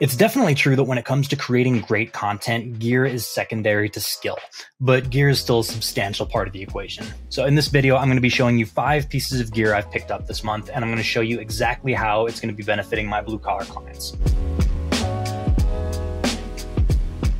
It's definitely true that when it comes to creating great content, gear is secondary to skill, but gear is still a substantial part of the equation. So in this video, I'm going to be showing you five pieces of gear I've picked up this month, and I'm going to show you exactly how it's going to be benefiting my blue collar clients.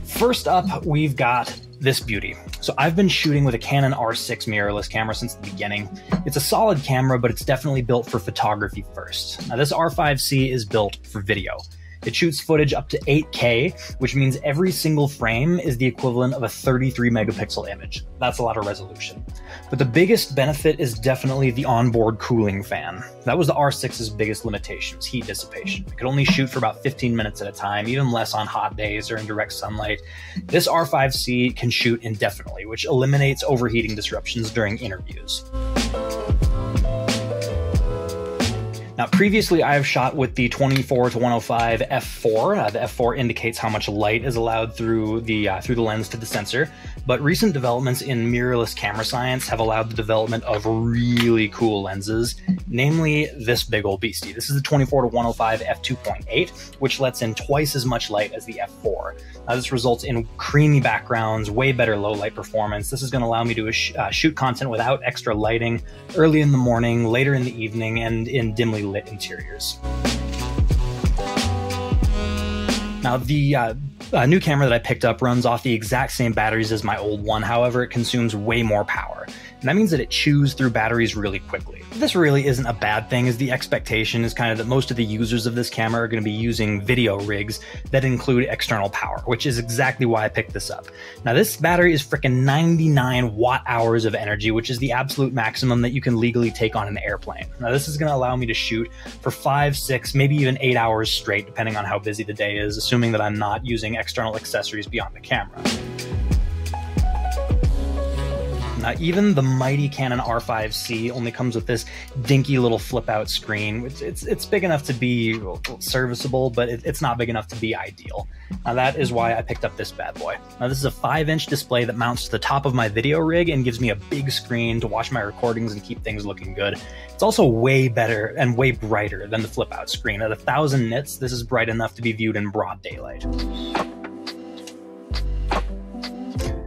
First up, we've got this beauty. So I've been shooting with a Canon R6 mirrorless camera since the beginning. It's a solid camera, but it's definitely built for photography first. Now this R5C is built for video. It shoots footage up to 8K, which means every single frame is the equivalent of a 33 megapixel image. That's a lot of resolution. But the biggest benefit is definitely the onboard cooling fan. That was the R6's biggest limitation, was heat dissipation. It could only shoot for about 15 minutes at a time, even less on hot days or in direct sunlight. This R5C can shoot indefinitely, which eliminates overheating disruptions during interviews. Now, previously I have shot with the 24 to 105 f4. Uh, the f4 indicates how much light is allowed through the uh, through the lens to the sensor. But recent developments in mirrorless camera science have allowed the development of really cool lenses, namely this big old beastie. This is the 24 to 105 f2.8, which lets in twice as much light as the f4. Now, this results in creamy backgrounds, way better low light performance. This is going to allow me to uh, shoot content without extra lighting early in the morning, later in the evening, and in dimly lit interiors. Now, the uh, uh, new camera that I picked up runs off the exact same batteries as my old one. However, it consumes way more power. And that means that it chews through batteries really quickly. This really isn't a bad thing, as the expectation is kind of that most of the users of this camera are going to be using video rigs that include external power, which is exactly why I picked this up. Now, this battery is freaking 99 watt hours of energy, which is the absolute maximum that you can legally take on an airplane. Now, this is going to allow me to shoot for five, six, maybe even eight hours straight, depending on how busy the day is, assuming that I'm not using external accessories beyond the camera. Now, even the mighty Canon R5C only comes with this dinky little flip out screen. It's, it's, it's big enough to be serviceable, but it, it's not big enough to be ideal. Now, that is why I picked up this bad boy. Now, this is a 5 inch display that mounts to the top of my video rig and gives me a big screen to watch my recordings and keep things looking good. It's also way better and way brighter than the flip out screen. At a 1000 nits, this is bright enough to be viewed in broad daylight.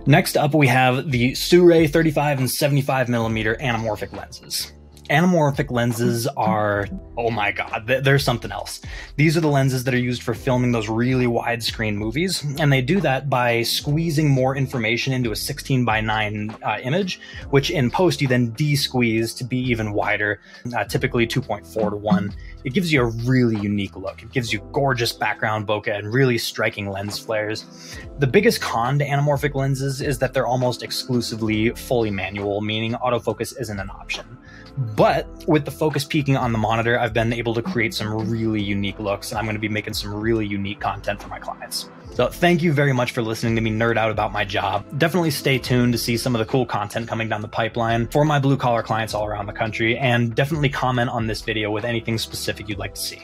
Next up, we have the Sirui 35 and 75 millimeter anamorphic lenses. Anamorphic lenses are, oh my god, they're something else. These are the lenses that are used for filming those really widescreen movies, and they do that by squeezing more information into a 16 by 9 uh, image, which in post you then de-squeeze to be even wider, uh, typically 2.4 to 1. It gives you a really unique look. It gives you gorgeous background bokeh and really striking lens flares. The biggest con to anamorphic lenses is that they're almost exclusively fully manual, meaning autofocus isn't an option. But with the focus peaking on the monitor, I've been able to create some really unique looks, and I'm going to be making some really unique content for my clients. So thank you very much for listening to me nerd out about my job. Definitely stay tuned to see some of the cool content coming down the pipeline for my blue collar clients all around the country, and definitely comment on this video with anything specific you'd like to see.